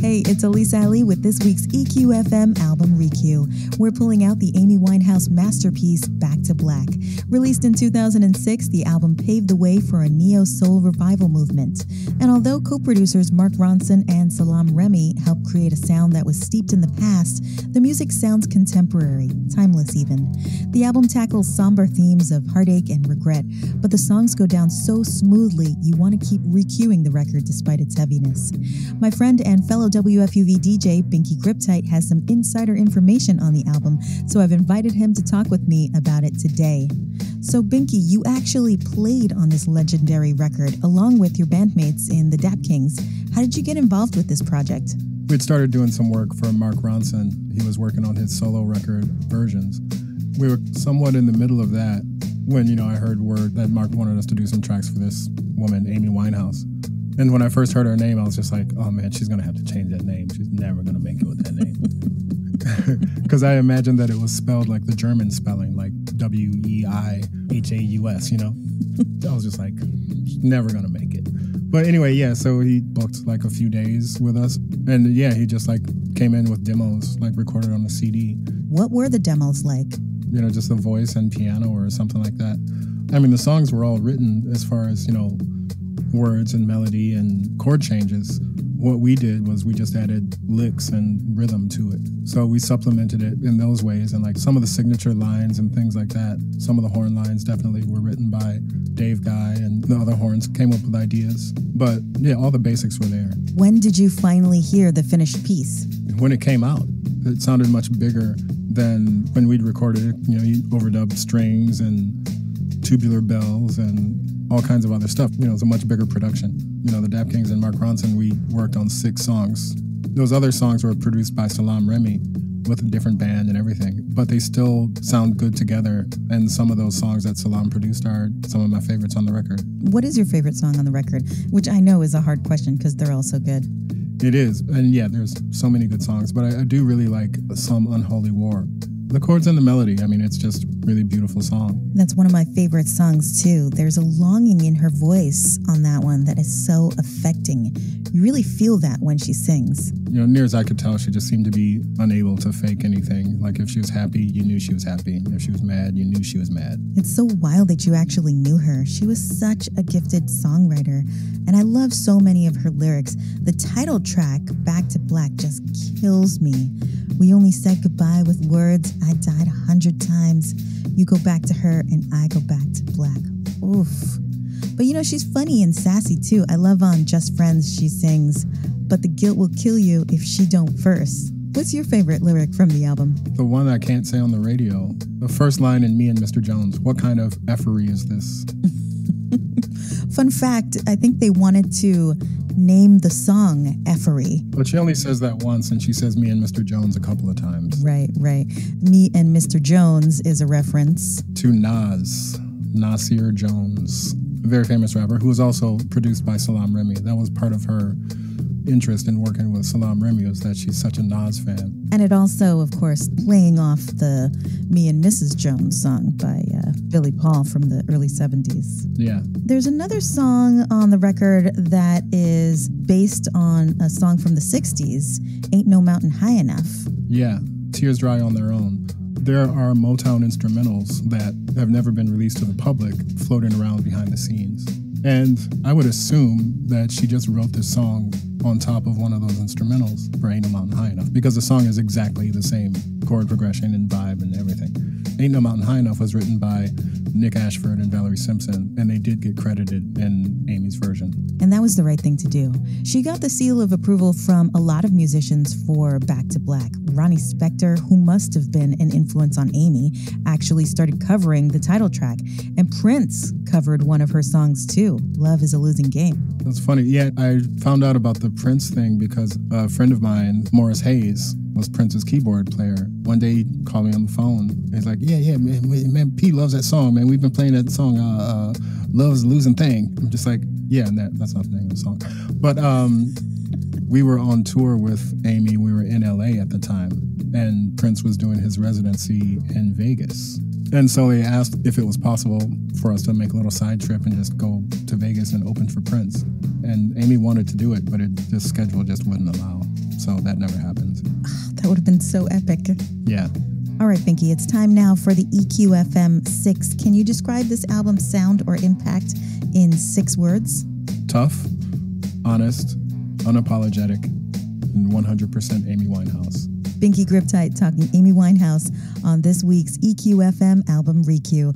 Hey, it's Elise Ali with this week's EQFM album Requeue. We're pulling out the Amy Winehouse masterpiece Back to Black. Released in 2006, the album paved the way for a neo soul revival movement. And although co producers Mark Ronson and Salaam Remi helped create a sound that was steeped in the past, the music sounds contemporary, timeless even. The album tackles somber themes of heartache and regret, but the songs go down so smoothly you want to keep recueing the record despite its heaviness. My friend and fellow WFUV DJ Binky Griptite has some insider information on the album, so I've invited him to talk with me about it today. So, Binky, you actually played on this legendary record along with your bandmates in the Dap Kings. How did you get involved with this project? We'd started doing some work for Mark Ronson. He was working on his solo record versions. We were somewhat in the middle of that when, you know, I heard word that Mark wanted us to do some tracks for this woman, Amy Winehouse. And when I first heard her name, I was just like, oh man, she's going to have to change that name. She's never going to make it with that name. Because I imagined that it was spelled like the German spelling, like W E I H A U S, you know? I was just like, never going to make it. But anyway, yeah, so he booked like a few days with us. And yeah, he just like came in with demos, like recorded on a CD. What were the demos like? You know, just a voice and piano or something like that. I mean, the songs were all written as far as, you know, words and melody and chord changes. What we did was we just added licks and rhythm to it. So we supplemented it in those ways. And like some of the signature lines and things like that, some of the horn lines definitely were written by Dave Guy and the other horns came up with ideas. But yeah, all the basics were there. When did you finally hear the finished piece? When it came out, it sounded much bigger than when we'd recorded it. You know, you overdubbed strings and tubular bells and all kinds of other stuff. You know, it's a much bigger production. You know, the Dap Kings and Mark Ronson, we worked on six songs. Those other songs were produced by Salaam Remi with a different band and everything, but they still sound good together. And some of those songs that Salaam produced are some of my favorites on the record. What is your favorite song on the record? Which I know is a hard question because they're all so good. It is. And yeah, there's so many good songs, but I, I do really like Some Unholy War the chords and the melody. I mean, it's just really beautiful song. That's one of my favorite songs too. There's a longing in her voice on that one that is so affecting. You really feel that when she sings. You know, near as I could tell, she just seemed to be unable to fake anything. Like if she was happy, you knew she was happy. If she was mad, you knew she was mad. It's so wild that you actually knew her. She was such a gifted songwriter, and I love so many of her lyrics. The title track, Back to Black, just kills me. We only said goodbye with words. I died a hundred times. You go back to her, and I go back to black. Oof. But you know, she's funny and sassy too. I love on Just Friends, she sings, But the guilt will kill you if she don't first. What's your favorite lyric from the album? The one I can't say on the radio. The first line in Me and Mr. Jones. What kind of effery is this? Fun fact I think they wanted to name the song Effery. But she only says that once, and she says me and Mr. Jones a couple of times. Right, right. Me and Mr. Jones is a reference to Nas, Nasir Jones, a very famous rapper who was also produced by Salaam Remi. That was part of her interest in working with Salaam Remi is that she's such a Nas fan. And it also, of course, playing off the Me and Mrs. Jones song by uh, Billy Paul from the early 70s. Yeah. There's another song on the record that is based on a song from the 60s, Ain't No Mountain High Enough. Yeah, Tears Dry on Their Own. There are Motown instrumentals that have never been released to the public floating around behind the scenes. And I would assume that she just wrote this song on top of one of those instrumentals for Ain't No Mountain High Enough because the song is exactly the same chord progression and vibe and everything. Ain't No Mountain High Enough was written by Nick Ashford and Valerie Simpson, and they did get credited in Amy's version. And that was the right thing to do. She got the seal of approval from a lot of musicians for Back to Black. Ronnie Spector, who must have been an influence on Amy, actually started covering the title track. And Prince covered one of her songs too, Love is a Losing Game. That's funny. Yeah, I found out about the Prince thing because a friend of mine, Morris Hayes, was Prince's keyboard player. One day he called me on the phone. He's like, "Yeah, yeah, man, man, P loves that song, man. We've been playing that song, uh, uh, Love's a Losing Thing." I'm just like, "Yeah, that, that's not the name of the song." But um, we were on tour with Amy. We were in LA at the time, and Prince was doing his residency in Vegas. And so he asked if it was possible for us to make a little side trip and just go to Vegas and open for Prince. And Amy wanted to do it, but it just schedule just wouldn't allow. So that never happened. That would have been so epic. Yeah. All right, Binky, it's time now for the EQFM 6. Can you describe this album's sound or impact in six words? Tough, honest, unapologetic, and 100% Amy Winehouse. Binky Griptite talking Amy Winehouse on this week's EQFM album Reque.